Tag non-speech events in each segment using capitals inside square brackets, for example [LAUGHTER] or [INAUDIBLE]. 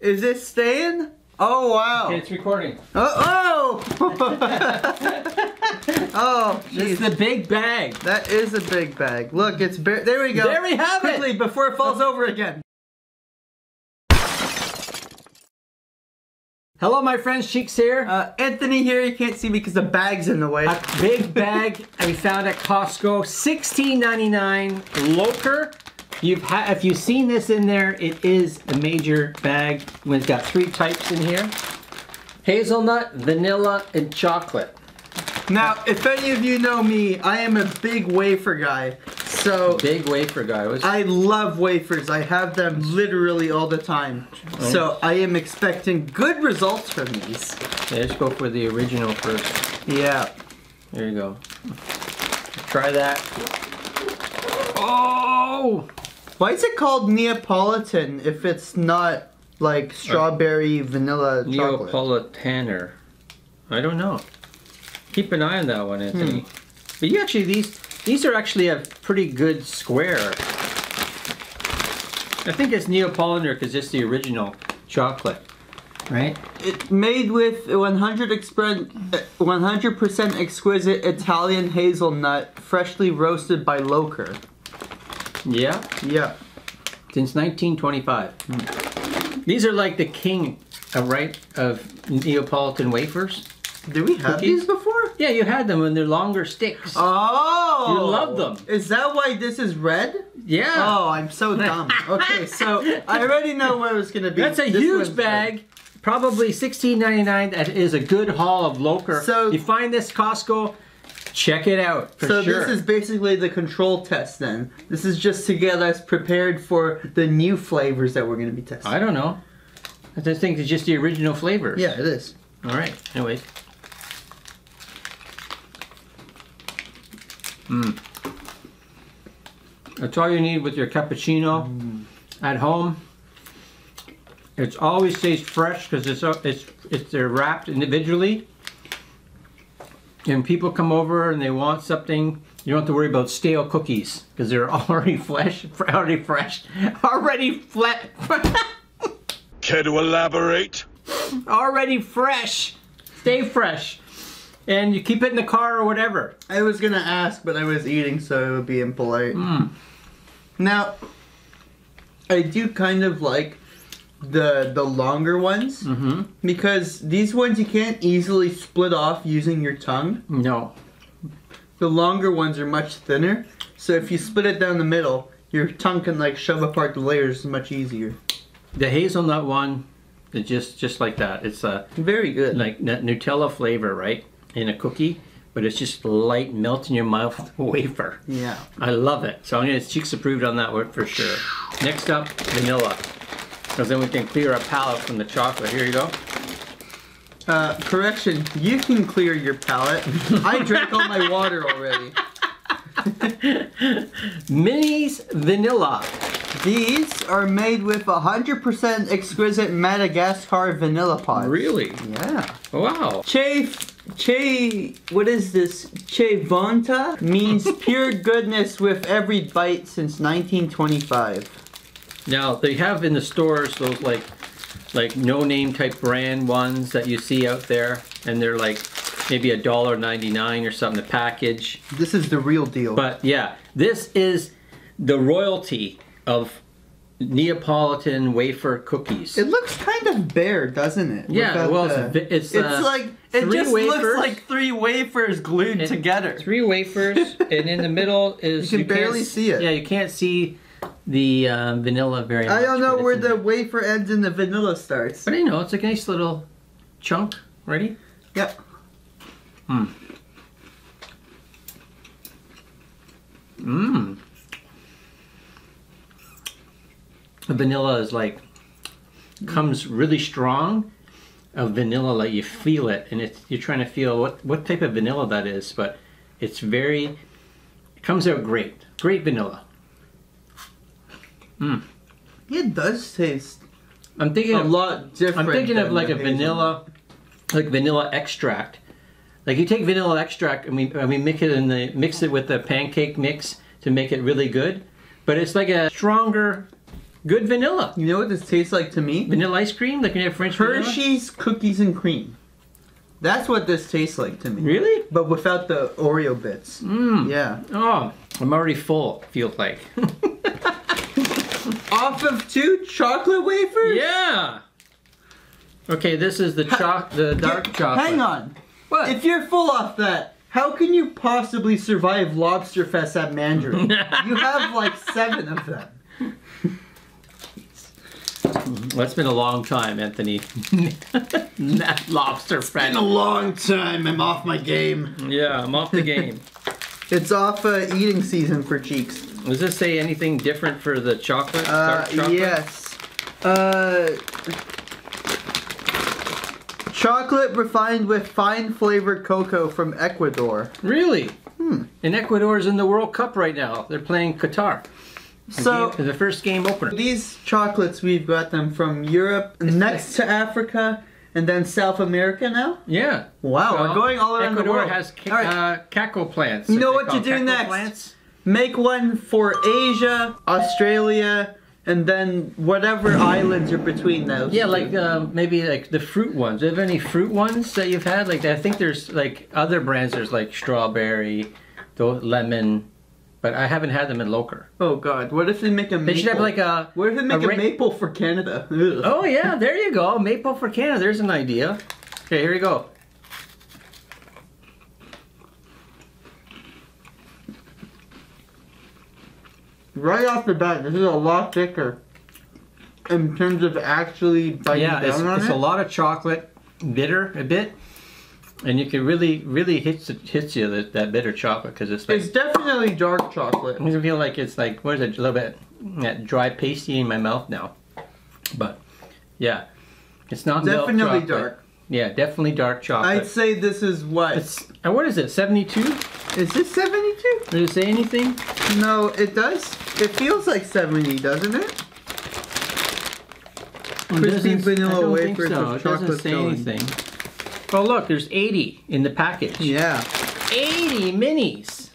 Is it staying? Oh wow. Okay, it's recording. Oh! Oh! [LAUGHS] oh, This is the big bag. That is a big bag. Look, it's bare. There we go. There we have it. Quickly before it falls over again. Hello, my friends. Cheeks here. Uh, Anthony here. You can't see me because the bag's in the way. A big bag we found at Costco, $16.99. Loacker. You've ha- if you've seen this in there, it is a major bag. when It's got three types in here: hazelnut, vanilla, and chocolate. Now, if any of you know me, I am a big wafer guy. So Big wafer guy. Was I love wafers. I have them literally all the time. So I am expecting good results from these. Yeah, let's go for the original first. Yeah. There you go. Try that. Oh! Why is it called Neapolitan if it's not like strawberry vanilla chocolate? Neapolitaner. I don't know. Keep an eye on that one, Anthony. But you actually these these are actually a pretty good square. I think it's Neapolitaner because it's the original chocolate, right? It made with 100 expre- uh, 100% exquisite Italian hazelnut, freshly roasted by Loacker. Yeah, Yeah. since 1925. These are like the king, uh, right, of Neapolitan wafers. Did we have Cookies? these before? Yeah, you had them and they're longer sticks. Oh! You love them. Is that why this is red? yeah. Oh, I'm so [LAUGHS] dumb. Okay, so I already know where it's gonna be. That's a This huge bag. Probably $16.99. That is a good haul of Loacker. So- you find this Costco, check it out for So sure. this is basically the control test then. This is just to get us prepared for the new flavors that we're gonna be testing. I don't know. I just think it's just the original flavors. Yeah, it is. All right. Anyways. Mm. That's all you need with your cappuccino at home. It's always stays fresh because it's it's it's they're wrapped individually. And people come over and they want something. You don't have to worry about stale cookies because they're [LAUGHS] already fresh, already fresh, already flat, Care to elaborate? already fresh. Stay fresh, and you keep it in the car or whatever. I was gonna ask, but I was eating, so it would be impolite. Mm. Now, I do kind of like the the longer ones Mm-hmm. because these ones you can't easily split off using your tongue. No. The longer ones are much thinner, so if you split it down the middle, your tongue can like shove apart the layers much easier. The hazelnut one, it's just just like that. It's a Very good. like Nutella flavor, right, in a cookie, but it's just light, melt in your mouth [LAUGHS] wafer. yeah. I love it. So I'm gonna cheeks approved on that one for sure. Next up, vanilla, because then we can clear our palate from the chocolate. Here you go. Uh, correction, you can clear your palate. I drank all my water already. [LAUGHS] Minis vanilla. These are made with 100% exquisite Madagascar vanilla pods. Really? Yeah. Wow. Che, che, what is this? Che Vonta means pure goodness with every bite since 1925. Now they have in the stores those like like no name type brand ones that you see out there and they're like maybe a dollar ninety nine or something the package. This is the real deal. But yeah, this is the royalty of Neapolitan wafer cookies. it looks kind of bare, doesn't it? Yeah, well, the- it's, it's, uh, like it just wafers. looks like three wafers glued It- together. Three wafers, and in the middle [LAUGHS] is You can can't barely see it. Yeah, you can't see the uh, vanilla very much. I don't know where the wafer ends and the vanilla starts. But you know, it's a nice little chunk. Ready? Yep. Mmm. The vanilla is like comes really strong of vanilla like you feel it and it's you're trying to feel what what type of vanilla that is but it's very it comes out great great vanilla Hmm. It does taste i'm thinking a of lot different. i'm thinking of like a hazelnut. vanilla like vanilla extract like you take vanilla extract and we, and we mix it in the mix it with the pancake mix to make it really good but it's like a stronger Good vanilla. You know what this tastes like to me? Vanilla ice cream, like you have French vanilla? Hershey's cookies and cream. That's what this tastes like to me. Really? But without the Oreo bits. Mmm. Yeah. Oh, I'm already full, feels like. [LAUGHS] Off of two chocolate wafers? yeah! Okay, this is the choc the dark Yeah, chocolate. Hang on. What? If you're full off that, how can you possibly survive Lobster Fest at Mandarin? [LAUGHS] you have like seven of them. Well, it's been a long time, Anthony. [LAUGHS] that lobster friend. It's been a long time. I'm off my game. Yeah, I'm off the game. [LAUGHS] It's off uh, eating season for cheeks. Does this say anything different for the chocolate? Uh, chocolate? yes. Uh, chocolate refined with fine flavored cocoa from Ecuador. Really? Hmm. And Ecuador is in the World Cup right now. They're playing Qatar. The So game- the first game opener. these chocolates we've got them from Europe, next to Africa, and then South America now. Yeah. Wow, Well, we're going all around Ecuador the world. Ecuador has ca- right. uh, caco plants. You know what you do next? Plants. Make one for Asia, Australia, and then whatever islands are between those. Yeah, like uh, maybe like the fruit ones. Do you have any fruit ones that you've had? Like I think there's like other brands. There's like strawberry, lemon, but I haven't had them in Loacker. Oh God, what if they make a maple? They should have like a. What if they make a, ra- maple for Canada? Ugh. Oh yeah, there you go. Maple for Canada. There's an idea. Okay, here we go. Right off the bat, this is a lot thicker in terms of actually biting yeah, down it's, on it's it. a lot of chocolate, bitter a bit, and you can really really hits it- hits you that, that bitter chocolate because it's like It's definitely dark chocolate. I feel like it's like what is it? A little bit that dry pasty in my mouth now, but yeah, it's not Definitely dark. Yeah, definitely dark chocolate. I'd say this is what? it's and what is it? Seventy two? Is this 72? Did it say anything? No, it does. It feels like 70, doesn't it? It Crispy vanilla I don't think wafers so. doesn't chocolate say filling. anything. Oh look, there's eighty in the package. Yeah. 80 minis.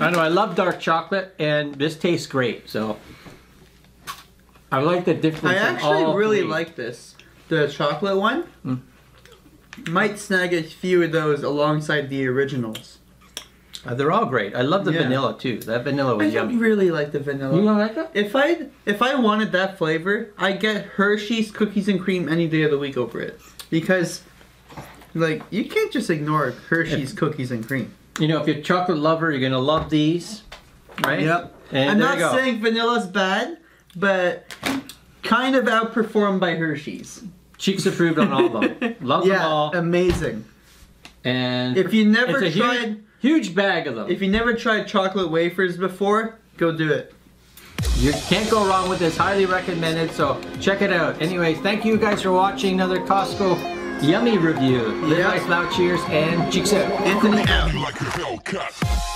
I know I love dark chocolate, and this tastes great. So I like the difference. I actually all really three. like this. The chocolate one. Mm. Might snag a few of those alongside the originals. Uh, they're all great. I love the Yeah. vanilla too. That vanilla I was don't yummy. really like the vanilla. You don't like that? If I if I wanted that flavor, I get Hershey's cookies and cream any day of the week over it because, like, you can't just ignore Hershey's cookies and cream. You know, if you're a chocolate lover, you're gonna love these, right? Yep. And I'm not saying vanilla's bad, but kind of outperformed by Hershey's. Cheeks approved on all of them. [LAUGHS] Love yeah, them all. amazing. And If you never it's a tried, huge, huge bag of them. if you never tried chocolate wafers before, go do it. You can't go wrong with this. Highly recommended. So check it out. Anyways, thank you guys for watching another Costco yummy review. Live Yeah. life loud cheers and cheeks out. Anthony out. like a Hellcat.